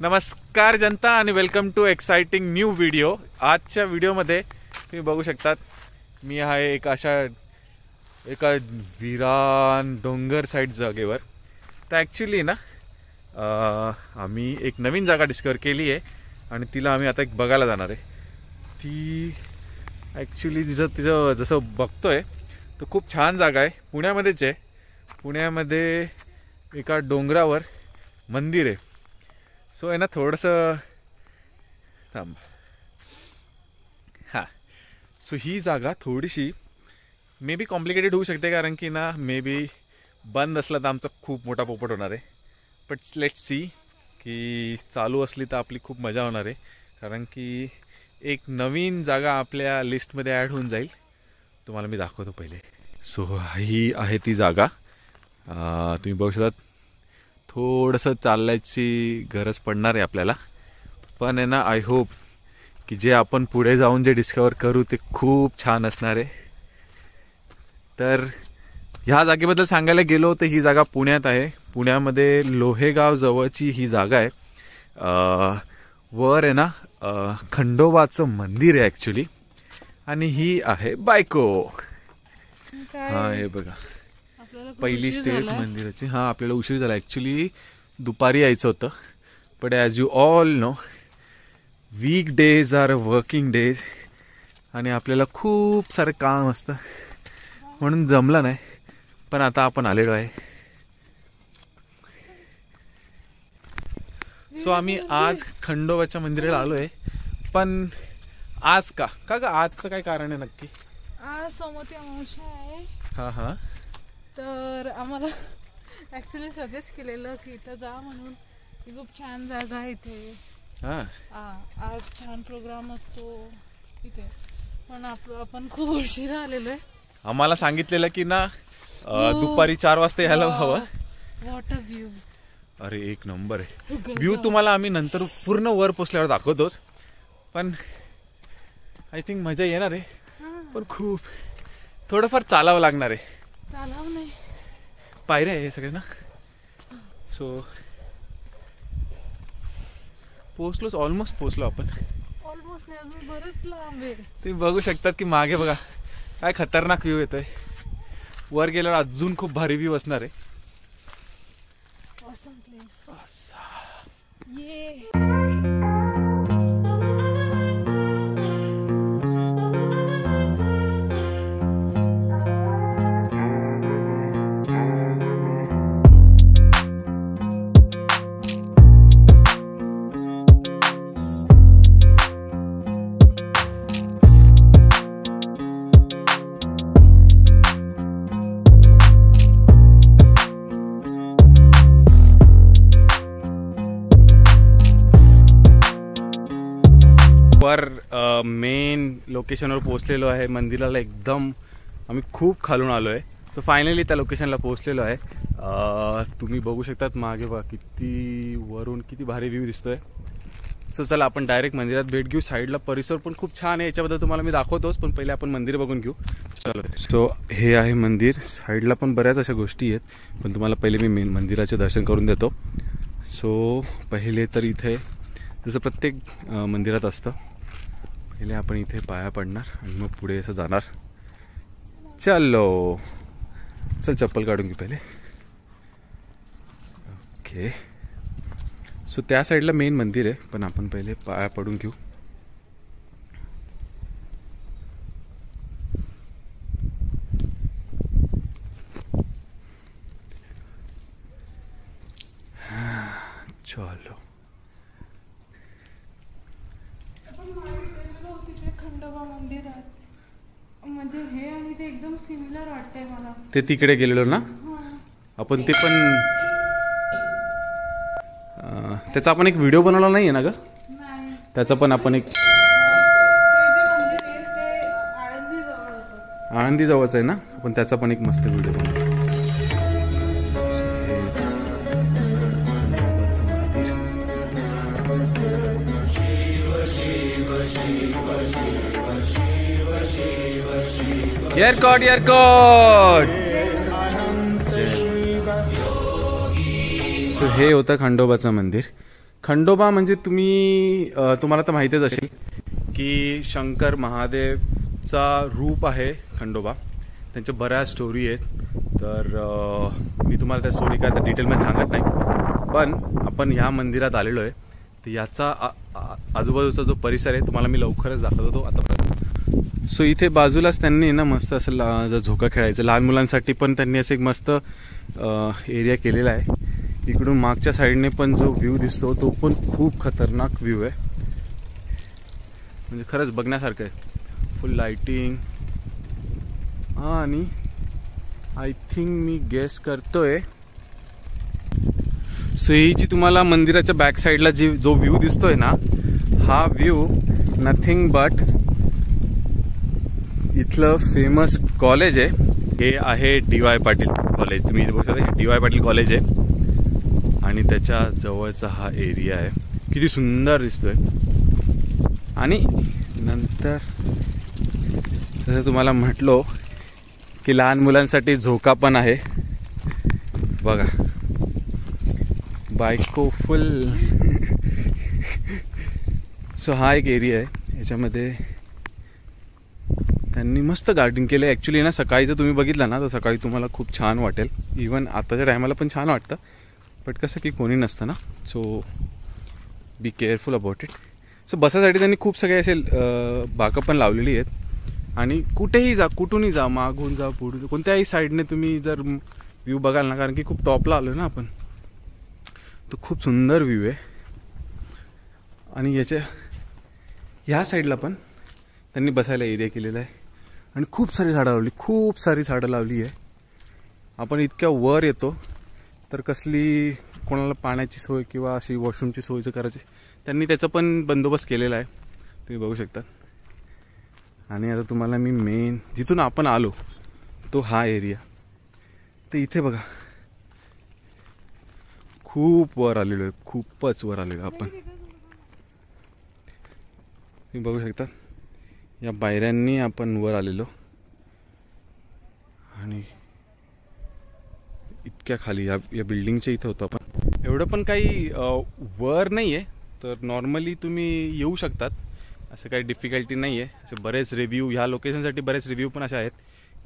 नमस्कार जनता आणि welcome to exciting new video आजच्या व्हिडिओमध्ये तुम्ही बघू शकतात मी आहे एक अशा एका विरान डोंगर साईड जागेवर. तर ॲक्च्युली ना आम्ही एक नवीन जागा डिस्कवर केली आहे आणि तिला आम्ही आता एक बघायला जाणार आहे. ती ॲक्च्युली तिचं तिचं जसं बघतो आहे तर खूप छान जागा आहे. पुण्यामध्येच आहे. पुण्यामध्ये एका डोंगरावर मंदिर आहे. सो आहे ना थोडंसं थांब. हां. सो ही जागा थोडीशी मे बी कॉम्प्लिकेटेड होऊ शकते कारण की ना मे बी बंद असलं तर आमचा खूप मोठा पोपट होणार आहे. बट लेट सी की चालू असली तर आपली खूप मजा होणार आहे. कारण की एक नवीन जागा आपल्या लिस्टमध्ये ॲड होऊन जाईल. तुम्हाला मी दाखवतो पहिले. सो ही आहे ती जागा. तुम्ही बघू शकता थोडंसं चालण्याची गरज पडणार आहे आपल्याला. पण आहे ना आय होप की जे आपण पुढे जाऊन जे डिस्कवर करू ते खूप छान असणार आहे. तर ह्या जागेबद्दल सांगायला गेलो तर ही जागा पुण्यात आहे. पुण्यामध्ये लोहेगाव जवळची ही जागा आहे. वर आहे ना खंडोबाचं मंदिर आहे ॲक्च्युली आणि ही आहे बायको. हा हे बघा. पहिली झालाय. मंदिराची. हा आपल्याला उशीर झाला. ॲक्च्युली दुपारी यायचं होतं. But as you all know week days are working days आणि आपल्याला खूप सारं काम असतं. म्हणून जमलं नाही. पण आता आपण आलेलो आहे. सो आम्ही आज खंडोबाच्या मंदिराला आलोय. पण आज का? का आजचं काय कारण आहे नक्की? आज सोमवती अमावस्या आहे. हा हा. तर आम्हाला ऍक्च्युली सजेस्ट केलेलं की इथं जा म्हणून. ही खूप छान जागा आहे इथे. हा. आज छान प्रोग्राम असतो इथे. पण आप आपण खूप उशिरा आलेलो आहे. आम्हाला सांगितलेलं की ना हो. दुपारी चार वाजता यायला हवं. वॉट अ व्ह्यू अरे एक नंबर आहे. व्ह्यू तुम्हाला आम्ही नंतर पूर्ण वर पोचल्यावर दाखवतोच. पण आय थिंक मजा येणार आहे. पण खूप थोडंफार चालावं लागणार आहे. चालाव नाही. पायऱ्या आहे हे सगळे ना? सो पोचलोच ऑलमोस्ट पोचलो आपण. ऑलमोस्ट नाही अजून बरंच लांब आहे. तुम्ही बघू शकतात की मागे बघा काय खतरनाक व्ह्यू येतोय. वर गेल्यावर अजून खूप भारी व्ह्यू असणार आहे. ऑसम प्लेस ये पर मेन लोकेशनवर पोहोचलेलो आहे. मंदिराला एकदम आम्ही खूप खालून आलो आहे सो फायनली त्या लोकेशनला पोहोचलेलो आहे. तुम्ही बघू शकतात मागे बघा किती वरून किती भारी व्ह्यू दिसतोय. सो चला आपण डायरेक्ट मंदिरात भेट घेऊ. साईडला परिसर पण खूप छान आहे. याच्याबद्दल तुम्हाला मी दाखवतोच पण पहिले आपण मंदिर बघून घेऊ. चलो. सो हे आहे मंदिर. साईडला पण बऱ्याच अशा गोष्टी आहेत पण तुम्हाला पहिले मी मेन मंदिराचे दर्शन करून देतो. सो पहिले तर इथे जसं प्रत्येक मंदिरात असतं पहिले आपण इथे पाया पडणार आणि मग पुढे असं जाणार. चलो. चल चप्पल काढून घेऊ पहिले. ओके. सो त्या साईडला मेन मंदिर आहे पण आपण पहिले पाया पडून घेऊ. चलो आपण मागे गेलेलो तिथे खंडोबा मंदिरात. म्हणजे हे आणि ते एकदम सिमिलर वाटतंय मला. ते तिकडे गेलेलो ना? आपण ते पण त्याचा आपण एक व्हिडिओ बनवला नाही आहे ना ग? त्याचा पण आपण एक आळंदी जवळच आहे ना? आपण त्याचा पण एक मस्त व्हिडिओ बनवू. एअरकॉट एअरकॉट सो हे होतं खंडोबाचं मंदिर. खंडोबा म्हणजे तुम्ही तुम्हाला तर माहितीच असेल की शंकर महादेवचा रूप आहे खंडोबा. त्यांच्या बऱ्याच स्टोरी आहेत. तर मी तुम्हाला त्या स्टोरी काय तर डिटेलमध्ये सांगत नाही. पण आपण ह्या मंदिरात आलेलो आहे. तर याचा आ- आजूबाजूचा जो परिसर आहे तुम्हाला मी लवकरच दाखवतो आता सो इथे बाजूलाच त्यांनी ना मस्त असं ला- झोका खेळायचं. लहान मुलांसाठी पण त्यांनी असं एक मस्त एरिया केलेला आहे. इकडून मागच्या साईडने पण जो व्ह्यू दिसतो तो पण खूप खतरनाक व्ह्यू आहे. म्हणजे खरंच बघण्यासारखं आहे. फुल लाइटिंग हां आणि आय थिंक मी गेस करतोय. सो ही जी तुम्हाला मंदिराच्या बॅक साईडला जी जो व्ह्यू दिसतोय ना हा व्ह्यू नथिंग बट इथलं फेमस कॉलेज आहे. हे आहे डी वाय पाटील कॉलेज तुम्ही इथे बघू शकता हे डी वाय पाटील कॉलेज आहे. आणि त्याच्या जवळचा हा एरिया आहे. किती सुंदर दिसतोय. आणि नंतर जसं तुम्हाला म्हटलो की लहान मुलांसाठी झोका पण आहे. बघा. बायको फुल सो हा एक एरिया आहे. याच्यामध्ये त्यांनी मस्त गार्डनिंग केलं. आहे ॲक्च्युली ना सकाळी जर तुम्ही बघितलं ना तर सकाळी तुम्हाला खूप छान वाटेल. इवन आताच्या टायमाला पण छान वाटतं. बट कसं की कोणी नसतं ना. So be careful about it so बसासाठी त्यांनी खूप सगळे असे बाकं पण लावलेली आहेत. आणि कुठेही जा कुठूनही जा मागून जा पुढून जा, कोणत्याही साईडने तुम्ही जर व्ह्यू बघाल ना कारण की खूप टॉपला आलो ना आपण. तो खूप सुंदर व्ह्यू आहे. आणि याच्या ह्या साईडला पण त्यांनी बसायला एरिया केलेला आहे. आणि खूप सारी झाडं लावली खूप सारी झाडं लावली आहे. आपण इतक्या वर येतो तर कसली कोणाला पाण्याची सोय किंवा अशी वॉशरूमची सोयचं करायची त्यांनी त्याचा पण बंदोबस्त केलेला आहे. तुम्ही बघू शकता. आणि आता तुम्हाला मी मेन जिथून आपण आलो तो हा एरिया तर इथे बघा. खूप वर आलेलो आहे खूपच वर आलेलो आपण. तुम्ही बघू शकता. या पायऱ्यांनी आपण वर आलेलो. आणि इतक्या खाली या या बिल्डिंगच्या इथं होतो आपण. एवढं पण काही वर नाही आहे तर नॉर्मली तुम्ही येऊ शकतात. असं काही डिफिकल्टी नाही आहे असे बरेच रिव्ह्यू ह्या लोकेशनसाठी बरेच रिव्ह्यू पण असे आहेत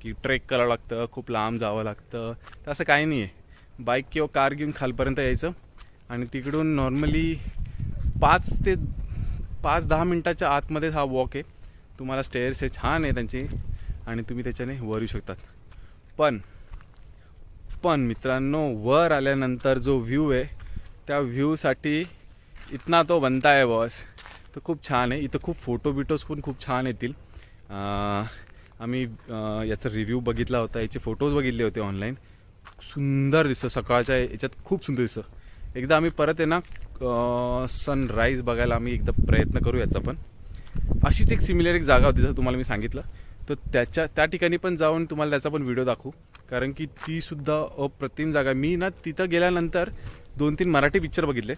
की ट्रेक करावं लागतं खूप लांब जावं लागतं. तर असं काही नाही आहे बाईक किंवा कार घेऊन खालपर्यंत यायचं. आणि तिकडून नॉर्मली पाच ते पाच दहा मिनटाच्या आतमध्ये हा वॉक आहे. तुम्हाला स्टेअर्स आहे छान आहे त्यांची. आणि तुम्ही त्याच्याने वर येऊ शकतात. पण पण मित्रांनो वर आल्यानंतर जो व्ह्यू आहे त्या व्ह्यूसाठी इतना तो बनता आहे बॉस तर खूप छान आहे. इथं खूप फोटो बिटोज पण खूप छान येतील. आम्ही याचा रिव्ह्यू बघितला होता. याचे फोटोज बघितले होते ऑनलाईन सुंदर दिसतं. सकाळच्या याच्यात खूप सुंदर दिसतं. एकदा आम्ही परत आहे ना सनराईज बघायला आम्ही एकदा प्रयत्न करू याचा पण अशीच एक सिमिलर एक जागा होती जसं तुम्हाला मी सांगितलं. तर त्याच्या त्या ठिकाणी पण जाऊन तुम्हाला त्याचा पण व्हिडिओ दाखवू. कारण की ती सुद्धा अप्रतिम जागा. मी ना तिथं गेल्यानंतर दोन तीन मराठी पिक्चर बघितले.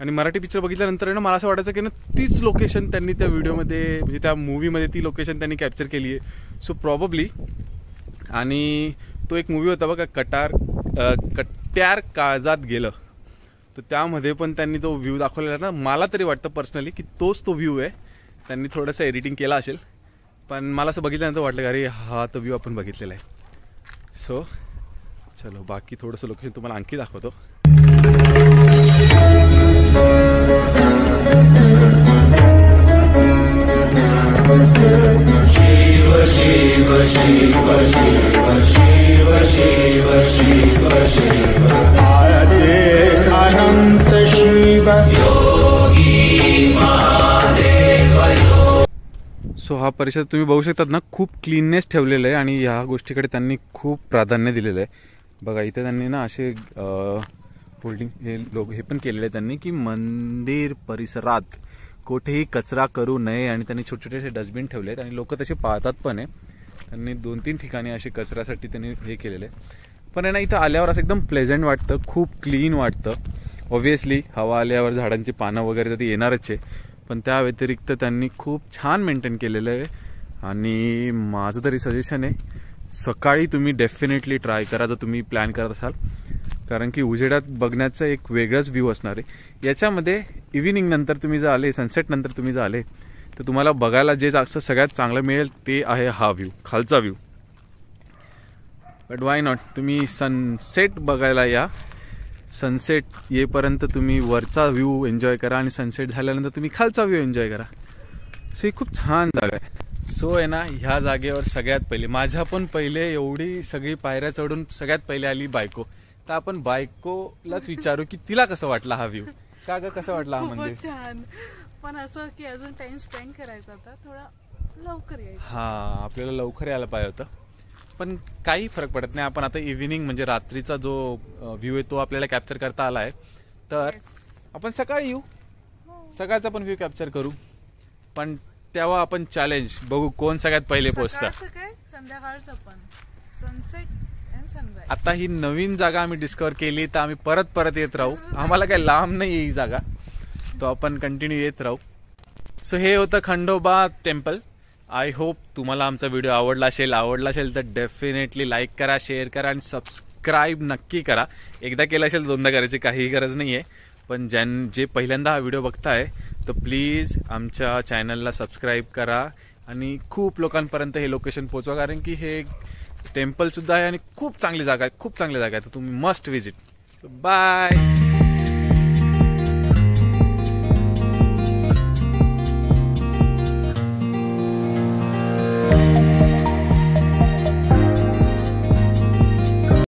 आणि मराठी पिक्चर बघितल्यानंतर आहे ना मला असं वाटायचं की ना तीच लोकेशन त्यांनी त्या व्हिडिओमध्ये म्हणजे त्या मूवीमध्ये ती लोकेशन त्यांनी कॅप्चर केली आहे. सो प्रॉबब्ली आणि तो एक मूवी होता बघा कटार कट्यार काळजात गेलं. तर त्यामध्ये पण त्यांनी जो व्ह्यू दाखवलेला ना मला तरी वाटतं पर्सनली की तोच तो व्ह्यू आहे. त्यांनी थोडंसं एडिटिंग केला असेल. पण मला असं बघितल्यानंतर वाटलं अरे हा तो व्ह्यू आपण बघितलेला आहे. सो चलो बाकी थोडंसं लोकेशन तुम्हाला आणखी दाखवतो. सो परिसर तुम्ही बघू शकतात ना खूप क्लीननेस ठेवलेलं आहे आणि ह्या गोष्टीकडे त्यांनी खूप प्राधान्य दिलेलं आहे. बघा इथे त्यांनी ना असे होल्डिंग हे लोक हे पण केलेले आहे त्यांनी की मंदिर परिसरात कुठेही कचरा करू नये आणि त्यांनी छोटे छोटे असे डस्टबिन ठेवले आहेत आणि लोक तसे पाळतात पण आहे. त्यांनी दोन तीन ठिकाणी असे कचऱ्यासाठी त्यांनी हे केलेलं आहे. पण आहे ना इथं आल्यावर असं एकदम प्लेझंट वाटतं खूप क्लीन वाटतं. ऑब्व्हियसली हवा आल्यावर झाडांची पानं वगैरे तर ती येणारच आहे. पण त्या व्यतिरिक्त त्यांनी खूप छान मेंटेन केलेलं आहे. आणि माझं तरी सजेशन आहे सकाळी तुम्ही डेफिनेटली ट्राय करा जर तुम्ही प्लॅन करत असाल. कारण की उजेडात बघण्याचं एक वेगळंच व्ह्यू असणार आहे. याच्यामध्ये इव्हिनिंग नंतर तुम्ही जर आले सनसेट नंतर तुम्ही जर आले तर तुम्हाला बघायला जे जास्त सगळ्यात चांगलं मिळेल ते आहे हा व्ह्यू खालचा व्ह्यू बट वाय नॉट तुम्ही सनसेट बघायला या. सनसेट येईपर्यंत तुम्ही वरचा व्ह्यू एन्जॉय करा आणि सनसेट झाल्यानंतर तुम्ही खालचा व्ह्यू एन्जॉय करा. सो ही खूप छान जागा आहे. सो आहे ना ह्या जागेवर सगळ्यात पहिले माझ्या पण पहिले एवढी सगळी पायऱ्या चढून सगळ्यात पहिले आली बायको. तर आपण बायकोलाच विचारू की तिला कसं वाटला हा व्ह्यू का ग कसं वाटला हा खूपच छान. पण असं की अजून टाइम स्पेंड करायचा होता थोडा लवकर यायचं. हा आपल्याला लवकर यायला पाहिजे होतं. पण काही फरक पडत नाही. आपण आता इव्हिनिंग म्हणजे रात्रीचा जो व्ह्यू आहे तो आपल्याला कॅप्चर करता आला आहे तर आपण सकाळी येऊ. सकाळचा पण व्ह्यू कॅप्चर करू. पण तेव्हा आपण चॅलेंज बघू कोण सगळ्यात पहिले संध्याकाळचं पण. सनसेट आता ही नवीन जागा आम्ही डिस्कवर केली तर आम्ही परत परत येत राहू. आम्हाला काही लांब नाही आहे ही जागा. तो आपण कंटिन्यू येत राहू. सो हे होतं खंडोबा टेम्पल आय होप तुम्हाला आमचा व्हिडिओ आवडला असेल. आवडला असेल तर डेफिनेटली लाईक करा शेअर करा आणि सबस्क्राईब नक्की करा. एकदा केलं असेल दोनदा करायची काहीही गरज नाही आहे पण ज्यां जे पहिल्यांदा हा व्हिडिओ बघताय तर प्लीज आमच्या चॅनलला सबस्क्राईब करा आणि खूप लोकांपर्यंत हे लोकेशन पोचवा कारण की हे टेम्पलसुद्धा आहे आणि खूप चांगली जागा आहे. खूप चांगली जागा आहे. तर तुम्ही मस्ट व्हिजिट बाय